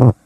you